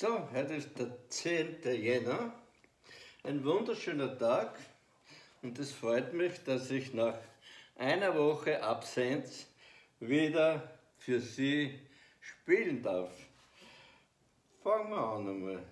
So, heute ist der 10. Jänner. Ein wunderschöner Tag und es freut mich, dass ich nach einer Woche Absenz wieder für Sie spielen darf. Fangen wir an einmal.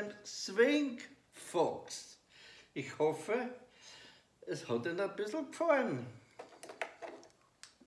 Deinem Swing Fox. Ich hoffe, es hat Ihnen ein bisschen gefallen.